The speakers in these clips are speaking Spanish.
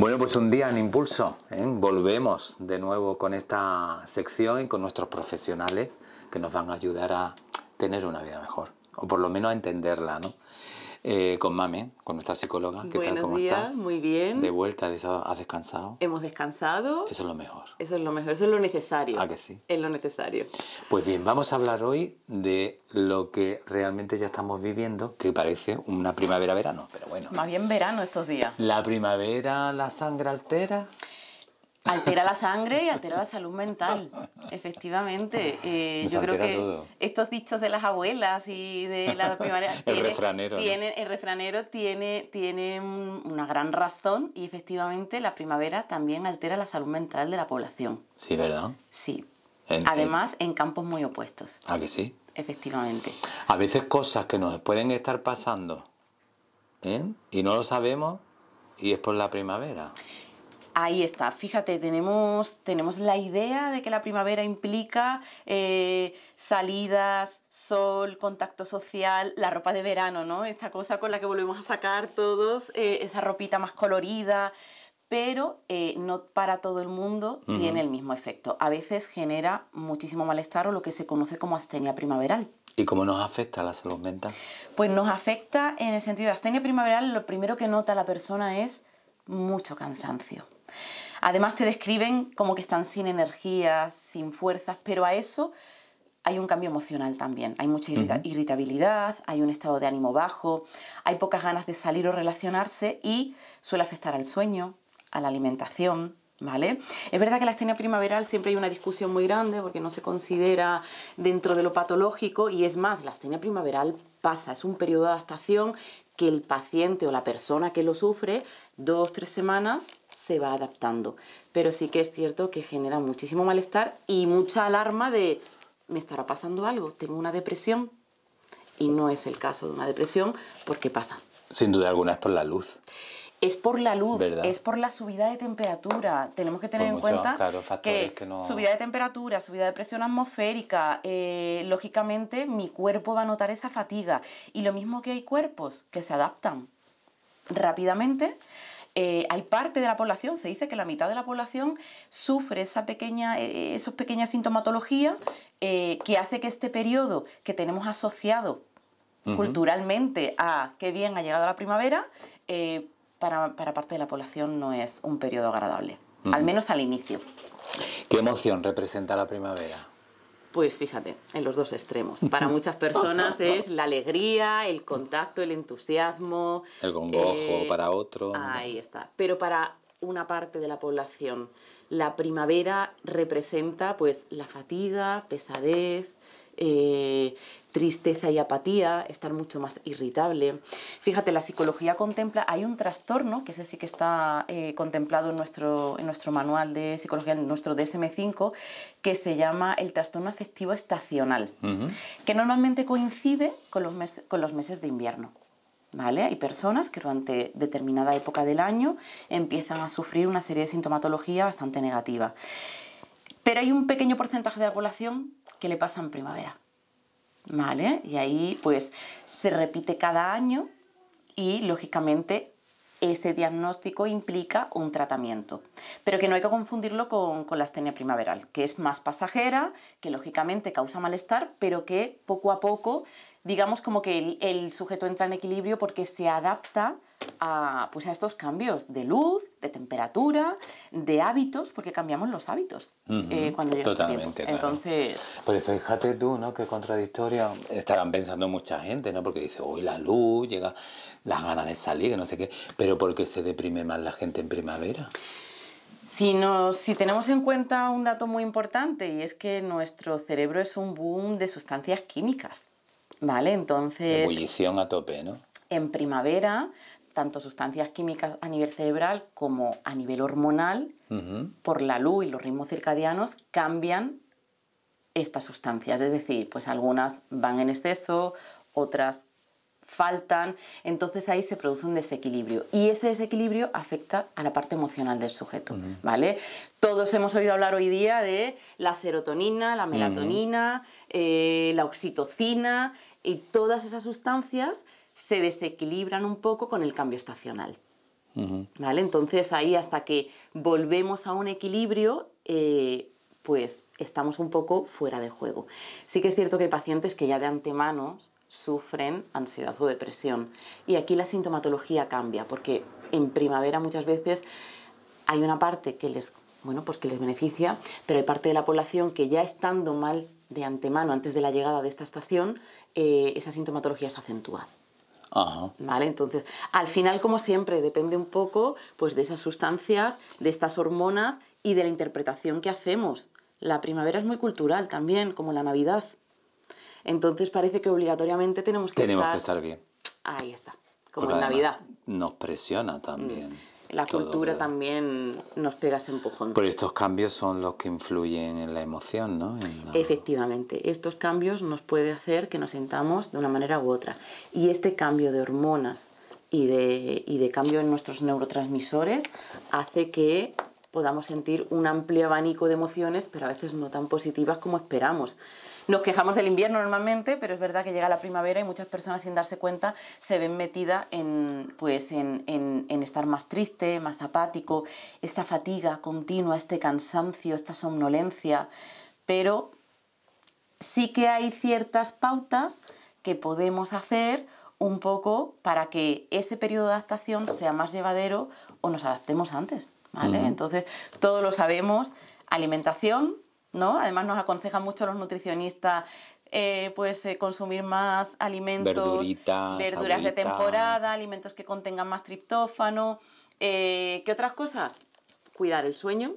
Bueno, pues un día en Impulso, ¿eh? volvemos de nuevo con esta sección y con nuestros profesionales que nos van a ayudar a tener una vida mejor, o por lo menos a entenderla, ¿no? Eh, con Mame, con nuestra psicóloga. ¿Qué Buenos tal? ¿Cómo días, estás? muy bien. De vuelta, ¿has descansado? Hemos descansado. Eso es lo mejor. Eso es lo mejor, eso es lo necesario. ¿A que sí? Es lo necesario. Pues bien, vamos a hablar hoy de lo que realmente ya estamos viviendo, que parece una primavera-verano, pero bueno. Más bien verano estos días. ¿La primavera la sangre altera? Altera la sangre y altera la salud mental, efectivamente. Eh, yo creo que todo. estos dichos de las abuelas y de la primavera... El tiene- refranero, ¿no? tiene- el refranero tiene, tiene un- una gran razón y efectivamente la primavera también altera la salud mental de la población. Sí, ¿verdad? Sí. En- Además, en campos muy opuestos, ¿A que sí? efectivamente. A veces cosas que nos pueden estar pasando ¿eh? y no lo sabemos y es por la primavera. Ahí está, fíjate, tenemos, tenemos la idea de que la primavera implica eh, salidas, sol, contacto social, la ropa de verano, ¿no? Esta cosa con la que volvemos a sacar todos, eh, esa ropita más colorida, pero eh, no para todo el mundo tiene el mismo efecto. A veces genera muchísimo malestar o lo que se conoce como astenia primaveral. ¿Y cómo nos afecta la salud mental? Pues nos afecta en el sentido de astenia primaveral, lo primero que nota la persona es mucho cansancio. Además te describen como que están sin energías, sin fuerzas, pero a eso hay un cambio emocional también. Hay mucha irrita- irritabilidad, hay un estado de ánimo bajo, hay pocas ganas de salir o relacionarse y suele afectar al sueño, a la alimentación, ¿vale? Es verdad que la astenia primaveral siempre hay una discusión muy grande porque no se considera dentro de lo patológico y es más, la astenia primaveral pasa, es un periodo de adaptación que el paciente o la persona que lo sufre, dos, tres semanas, se va adaptando. Pero sí que es cierto que genera muchísimo malestar y mucha alarma de, ¿me estará pasando algo? ¿Tengo una depresión? Y no es el caso de una depresión porque pasa. Sin duda alguna es por la luz. Es por la luz, ¿Verdad? es por la subida de temperatura. Tenemos que tener Por en cuenta claro, que, que no- subida de temperatura, subida de presión atmosférica, eh, lógicamente mi cuerpo va a notar esa fatiga. Y lo mismo que hay cuerpos que se adaptan rápidamente, eh, hay parte de la población, se dice que la mitad de la población sufre esa pequeña, eh, esos pequeña sintomatología eh, que hace que este periodo que tenemos asociado culturalmente a qué bien ha llegado la primavera, eh, para, para parte de la población no es un periodo agradable, al menos al inicio. ¿Qué emoción representa la primavera? Pues fíjate, en los dos extremos. Para muchas personas es la alegría, el contacto, el entusiasmo. El gongojo eh, para otro. Ahí está. Pero para una parte de la población, la primavera representa pues la fatiga, pesadez, eh, tristeza y apatía, estar mucho más irritable. Fíjate, la psicología contempla, hay un trastorno, que ese sí que está eh, contemplado en nuestro, en nuestro manual de psicología, en nuestro DSM5, que se llama el trastorno afectivo estacional, que normalmente coincide con los, mes- con los meses de invierno. ¿Vale? Hay personas que durante determinada época del año empiezan a sufrir una serie de sintomatología bastante negativa. Pero hay un pequeño porcentaje de la población que le pasa en primavera. ¿Vale? Y ahí pues se repite cada año y lógicamente ese diagnóstico implica un tratamiento. Pero que no hay que confundirlo con, con la astenia primaveral, que es más pasajera, que lógicamente causa malestar, pero que poco a poco, digamos como que el, el sujeto entra en equilibrio porque se adapta a, pues a estos cambios de luz, de temperatura, de hábitos, porque cambiamos los hábitos eh, cuando llega este totalmente, claro. Entonces, Pues fíjate tú, ¿no? Qué contradictoria. Estarán pensando mucha gente, ¿no? Porque dice, hoy la luz, llega las ganas de salir, que no sé qué. Pero ¿por qué se deprime más la gente en primavera? Si, nos, si tenemos en cuenta un dato muy importante y es que nuestro cerebro es un boom de sustancias químicas, ¿vale? Entonces, Ebullición a tope, ¿no? en primavera, tanto sustancias químicas a nivel cerebral como a nivel hormonal, por la luz y los ritmos circadianos, cambian estas sustancias. Es decir, pues algunas van en exceso, otras faltan, entonces ahí se produce un desequilibrio. Y ese desequilibrio afecta a la parte emocional del sujeto, ¿vale? Todos hemos oído hablar hoy día de la serotonina, la melatonina, eh, la oxitocina y todas esas sustancias se desequilibran un poco con el cambio estacional. ¿Vale? Entonces ahí hasta que volvemos a un equilibrio, eh, pues estamos un poco fuera de juego. Sí que es cierto que hay pacientes que ya de antemano sufren ansiedad o depresión. Y aquí la sintomatología cambia, porque en primavera muchas veces hay una parte que les, bueno, pues que les beneficia, pero hay parte de la población que ya estando mal de antemano, antes de la llegada de esta estación, eh, esa sintomatología se acentúa. ¿Vale? Entonces, al final, como siempre, depende un poco pues, de esas sustancias, de estas hormonas y de la interpretación que hacemos. La primavera es muy cultural también, como la Navidad. Entonces parece que obligatoriamente tenemos que tenemos estar... que estar bien. Ahí está, como en Navidad. Nos presiona también. Mm. La cultura también nos pega ese empujón. Pero estos cambios son los que influyen en la emoción, ¿no? Efectivamente, estos cambios nos puede hacer que nos sintamos de una manera u otra. Y este cambio de hormonas y de, y de cambio en nuestros neurotransmisores hace que podamos sentir un amplio abanico de emociones, pero a veces no tan positivas como esperamos. Nos quejamos del invierno normalmente, pero es verdad que llega la primavera y muchas personas sin darse cuenta se ven metidas en, pues, en, en, estar más triste, más apático, esta fatiga continua, este cansancio, esta somnolencia, pero sí que hay ciertas pautas que podemos hacer un poco para que ese periodo de adaptación sea más llevadero o nos adaptemos antes, ¿vale? Entonces, todos lo sabemos, alimentación, ¿no? Además nos aconsejan mucho los nutricionistas eh, pues eh, consumir más alimentos, verduras de temporada, alimentos que contengan más triptófano. Eh, ¿Qué otras cosas? Cuidar el sueño.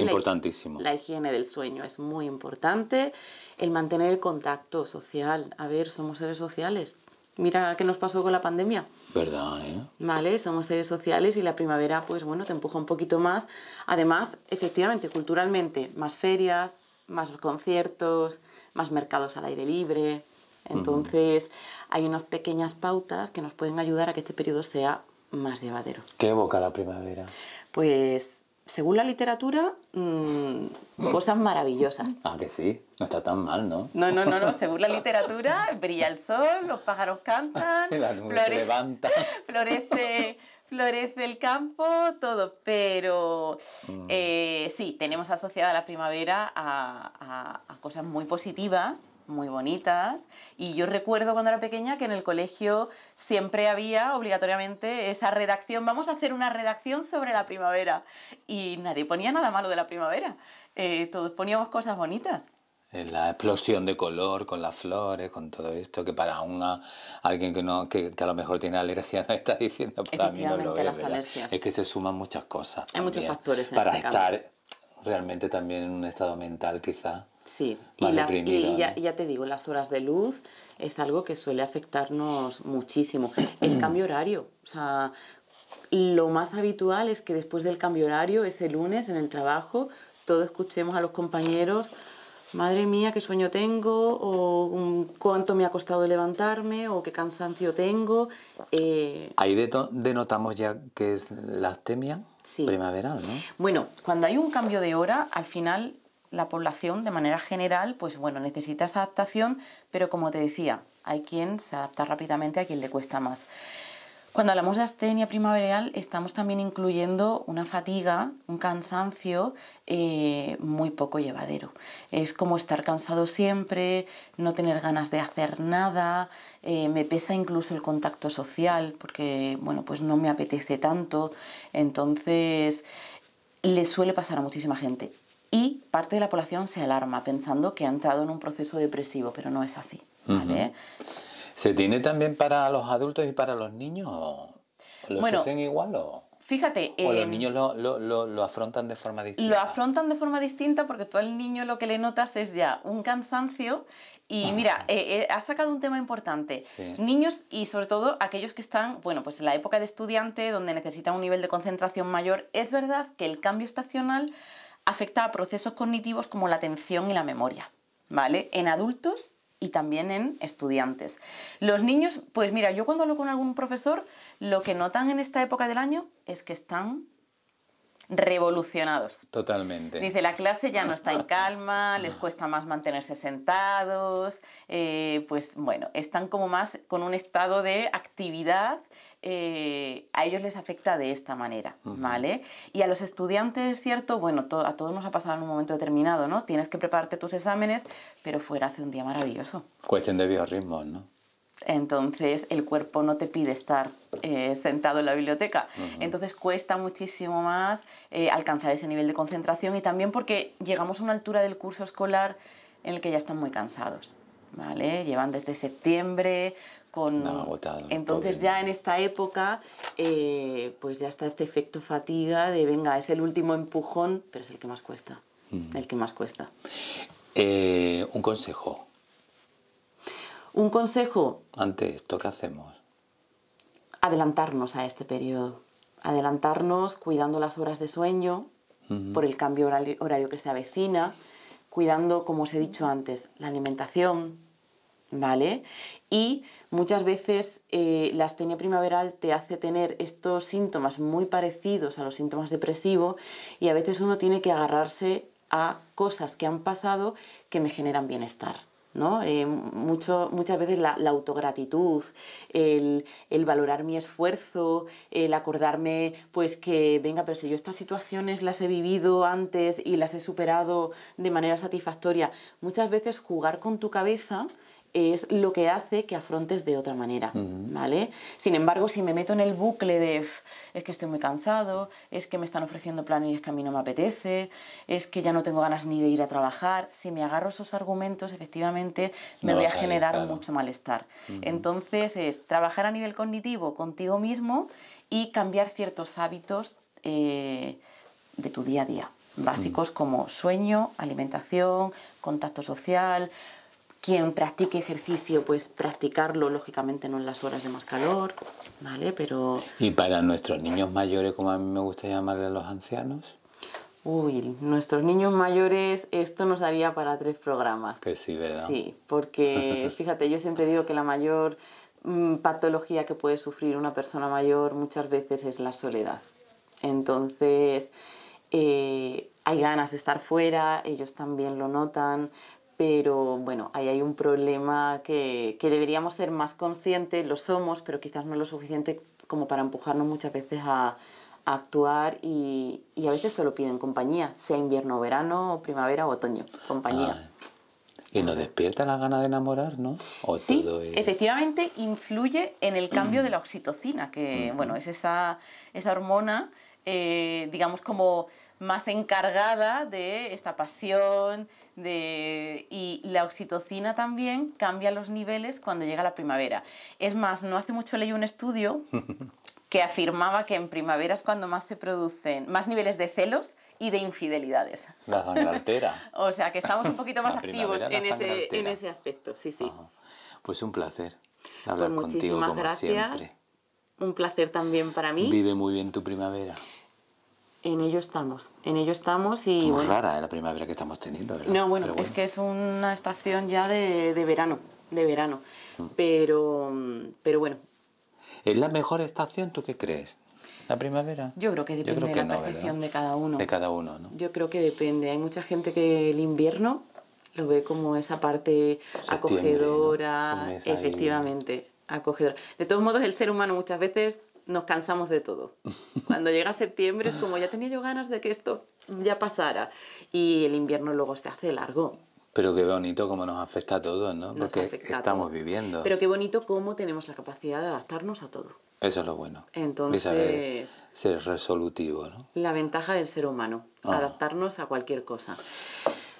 Importantísimo. La, higiene del sueño es muy importante. El mantener el contacto social. A ver, somos seres sociales. Mira qué nos pasó con la pandemia. ¿Verdad? Eh? Vale, somos seres sociales y la primavera, pues bueno, te empuja un poquito más. Además, efectivamente, culturalmente, más ferias, más conciertos, más mercados al aire libre. Entonces, hay unas pequeñas pautas que nos pueden ayudar a que este periodo sea más llevadero. ¿Qué evoca la primavera? Pues según la literatura, mmm, cosas maravillosas. Ah, que sí, no está tan mal, ¿no? No, no, no, no. según la literatura, brilla el sol, los pájaros cantan, la nube se levanta. Florece, florece el campo, todo. Pero mm. eh, sí, tenemos asociada la primavera a, a cosas muy positivas muy bonitas. Y yo recuerdo cuando era pequeña que en el colegio siempre había obligatoriamente esa redacción, vamos a hacer una redacción sobre la primavera. Y nadie ponía nada malo de la primavera, eh, todos poníamos cosas bonitas. La explosión de color con las flores, con todo esto, que para una, alguien que, no, que, a lo mejor tiene alergia no está diciendo, para mí no lo es. Es que se suman muchas cosas. Hay muchos factores. para este estar realmente también en un estado mental quizá Sí, y, ya, te digo, las horas de luz es algo que suele afectarnos muchísimo. El cambio horario, o sea, lo más habitual es que después del cambio horario, ese lunes en el trabajo, todos escuchemos a los compañeros, madre mía, qué sueño tengo, o cuánto me ha costado levantarme, o qué cansancio tengo. Eh, Ahí denotamos ya que es la astemia primaveral, ¿no? Bueno, cuando hay un cambio de hora, al final la población de manera general, pues bueno, necesita esa adaptación, pero como te decía, hay quien se adapta rápidamente, a quien le cuesta más. Cuando hablamos de astenia primaveral, estamos también incluyendo una fatiga, un cansancio eh, muy poco llevadero. Es como estar cansado siempre, no tener ganas de hacer nada, eh, me pesa incluso el contacto social porque, bueno, pues no me apetece tanto. Entonces, le suele pasar a muchísima gente y parte de la población se alarma pensando que ha entrado en un proceso depresivo, pero no es así. ¿vale? ¿Se tiene también para los adultos y para los niños? ¿Lo bueno, sufren igual o...? Fíjate. ¿O los eh, niños lo, lo, lo, afrontan de forma distinta? Lo afrontan de forma distinta porque tú al niño lo que le notas es ya un cansancio. Y mira, eh, eh, has sacado un tema importante. Niños y sobre todo aquellos que están, bueno, pues en la época de estudiante, donde necesitan un nivel de concentración mayor, es verdad que el cambio estacional afecta a procesos cognitivos como la atención y la memoria, ¿vale? En adultos y también en estudiantes. Los niños, pues mira, yo cuando hablo con algún profesor, lo que notan en esta época del año es que están revolucionados. Totalmente. Dice, la clase ya no está en calma, les cuesta más mantenerse sentados, eh, pues bueno, están como más con un estado de actividad eh, a ellos les afecta de esta manera, ¿vale? Y a los estudiantes, es cierto, bueno, a todos nos ha pasado en un momento determinado, ¿no? Tienes que prepararte tus exámenes, pero fuera hace un día maravilloso. Cuestión de biorritmos, ¿no? Entonces el cuerpo no te pide estar eh, sentado en la biblioteca. Entonces cuesta muchísimo más eh, alcanzar ese nivel de concentración y también porque llegamos a una altura del curso escolar en el que ya están muy cansados. ¿Vale? Llevan desde septiembre con... Entonces ya en esta época eh, pues ya está este efecto fatiga de venga, es el último empujón, pero es el que más cuesta. El que más cuesta. un consejo un consejo. Ante esto, ¿qué hacemos? Adelantarnos a este periodo. Adelantarnos cuidando las horas de sueño por el cambio horario que se avecina, cuidando, como os he dicho antes, la alimentación, ¿vale? Y muchas veces eh, la astenia primaveral te hace tener estos síntomas muy parecidos a los síntomas depresivos y a veces uno tiene que agarrarse a cosas que han pasado que me generan bienestar. ¿No? Eh, mucho, muchas veces la, autogratitud, el, valorar mi esfuerzo, el acordarme pues que, venga, pero si yo estas situaciones las he vivido antes y las he superado de manera satisfactoria, muchas veces jugar con tu cabeza es lo que hace que afrontes de otra manera, ¿vale? Sin embargo, si me meto en el bucle de es que estoy muy cansado, es que me están ofreciendo planes y es que a mí no me apetece, es que ya no tengo ganas ni de ir a trabajar, si me agarro esos argumentos, efectivamente me voy a generar mucho malestar. Entonces, es trabajar a nivel cognitivo contigo mismo y cambiar ciertos hábitos eh, de tu día a día, básicos como sueño, alimentación, contacto social, quien practique ejercicio, pues practicarlo, lógicamente no en las horas de más calor, ¿vale? Pero... ¿Y para nuestros niños mayores, como a mí me gusta llamarle a los ancianos? Uy, nuestros niños mayores, esto nos daría para tres programas. Que sí, ¿verdad? Sí, porque fíjate, yo siempre digo que la mayor mm, patología que puede sufrir una persona mayor muchas veces es la soledad. Entonces, eh, hay ganas de estar fuera, ellos también lo notan, pero bueno, ahí hay un problema que, deberíamos ser más conscientes, lo somos, pero quizás no lo suficiente como para empujarnos muchas veces a, actuar y, a veces solo piden compañía, sea invierno o verano, primavera o otoño, compañía. Ah, y nos despierta la gana de enamorar, ¿no? sí, efectivamente influye en el cambio de la oxitocina, que bueno, es esa, esa hormona, eh, digamos, como más encargada de esta pasión, y la oxitocina también cambia los niveles cuando llega la primavera. Es más, no hace mucho leí un estudio que afirmaba que en primavera es cuando más se producen más niveles de celos y de infidelidades. La altera. o sea que estamos un poquito más activos en ese, en ese, aspecto, sí, sí. Pues un placer hablar pues contigo como gracias. siempre. Un placer también para mí. Vive muy bien tu primavera. En ello estamos, en ello estamos y... Muy rara la primavera que estamos teniendo, ¿verdad? No, bueno, es que es una estación ya de, verano, de verano, mm. pero, pero bueno. ¿Es la mejor estación, tú qué crees? ¿La primavera? Yo creo que depende de la percepción de cada uno. De cada uno, ¿no? Yo creo que depende. Hay mucha gente que el invierno lo ve como esa parte acogedora, efectivamente, acogedora. De todos modos, el ser humano muchas veces nos cansamos de todo. Cuando llega septiembre es como ya tenía yo ganas de que esto ya pasara y el invierno luego se hace largo. Pero qué bonito cómo nos afecta a todos, ¿no? Porque estamos viviendo. Pero qué bonito cómo tenemos la capacidad de adaptarnos a todo. Eso es lo bueno. Entonces... ser resolutivo, ¿no? La ventaja del ser humano, ah. adaptarnos a cualquier cosa.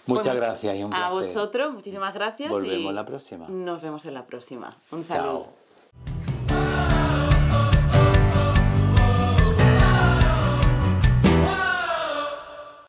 Muchas gracias y un placer. A vosotros, muchísimas gracias. Volvemos la próxima. Nos vemos en la próxima. Un saludo.